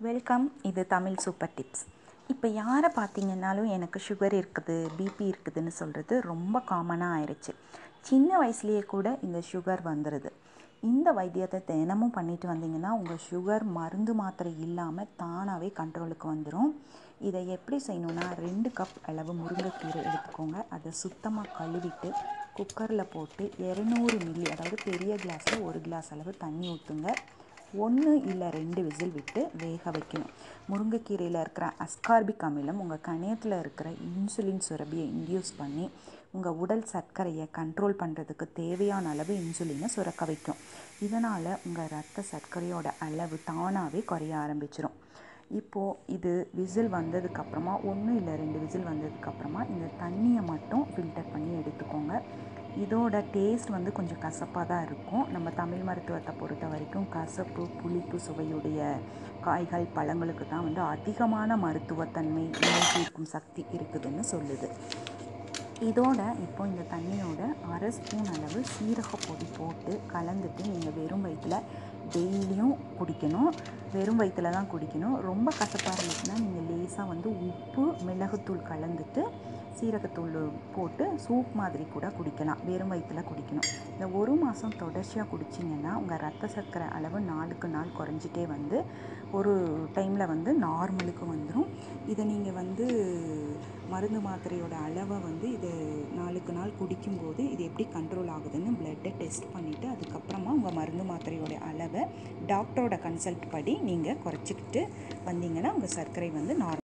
Welcome இது Tamil super tips இப்போ யாரை பார்த்தீங்கன்னாலும் எனக்கு சுகர் இருக்குது பிபி இருக்குதுன்னு சொல்கிறது ரொம்ப காமனாக ஆயிடுச்சு சின்ன வயசுலேயே கூட இந்த சுகர் வந்துடுது இந்த வைத்தியத்தை தினமும் பண்ணிட்டு வந்தீங்கன்னா உங்கள் சுகர் மருந்து மாத்திரை இல்லாமல் தானாகவே கண்ட்ரோலுக்கு வந்துடும் இதை எப்படி செய்யணுன்னா ரெண்டு கப் அளவு முருங்கைக்கீரை எடுத்துக்கோங்க. அதை சுத்தமாக கழுவிட்டு குக்கரில் போட்டு இரநூறு மில்லி அதாவது பெரிய கிளாஸில் ஒரு கிளாஸ் அளவு தண்ணி ஊற்றுங்க ஒன்று இல்லை ரெண்டு விசில் விட்டு வேக வைக்கணும். முருங்கைக்கீரையில் இருக்கிற அஸ்கார்பிக் அமிலம் உங்கள் கணையத்தில் இருக்கிற இன்சுலின் சுரபியை இன்டியூஸ் பண்ணி உங்கள் உடல் சர்க்கரையை கண்ட்ரோல் பண்ணுறதுக்கு தேவையான அளவு இன்சுலினை சுரக்க வைக்கும். இதனால் உங்கள் ரத்த சர்க்கரையோட அளவு தானாகவே குறைய ஆரம்பிச்சிடும் இப்போது இது விசில் வந்ததுக்கப்புறமா ஒன்று இல்லை ரெண்டு விசில் வந்ததுக்கப்புறமா இந்த தண்ணியை மட்டும் ஃபில்டர் பண்ணி எடுத்துக்கோங்க. இதோட டேஸ்ட் வந்து கொஞ்சம் கசப்பாக தான் இருக்கும். நம்ம தமிழ் மருத்துவத்தை பொறுத்த வரைக்கும் கசப்பு புளிப்பு சுவையுடைய காய்கள் பழங்களுக்கு தான் வந்து அதிகமான மருத்துவத்தன்மை நோய் தீர்க்கும் சக்தி இருக்குதுன்னு சொல்லுது. இதோட இப்போ இந்த தண்ணியோட அரை ஸ்பூன் அளவு சீரக பொடி போட்டு கலந்துட்டு நீங்கள் வெறும் வயிற்றில் டெய்லியும் குடிக்கணும். வெறும் வயிற்றில் தான் குடிக்கணும். ரொம்ப கசப்பாக இருந்துச்சுன்னா நீங்கள் லேசாக வந்து உப்பு மிளகுத்தூள் கலந்துட்டு சீரகத்தூள் போட்டு சூப் மாதிரி கூட குடிக்கலாம். வெறும் வயிற்றில் குடிக்கணும். இந்த ஒரு மாதம் தொடர்ச்சியாக குடிச்சிங்கன்னா உங்கள் ரத்த சர்க்கரை அளவு நாளுக்கு நாள் குறைஞ்சிட்டே வந்து ஒரு டைமில் வந்து நார்மலுக்கு வந்துடும் இதை நீங்கள் வந்து மருந்து மாத்திரையோட அளவை வந்து இது நாளுக்கு நாள் குடிக்கும்போது இது எப்படி கண்ட்ரோல் ஆகுதுன்னு பிளட்டை டெஸ்ட் பண்ணிவிட்டு அதுக்கப்புறமா உங்கள் மருந்து மாத்திரையோட அளவை டாக்டரோட கன்சல்ட் படி நீங்கள் குறைச்சிக்கிட்டு வந்தீங்கன்னா உங்கள் சர்க்கரை வந்து நார்மல்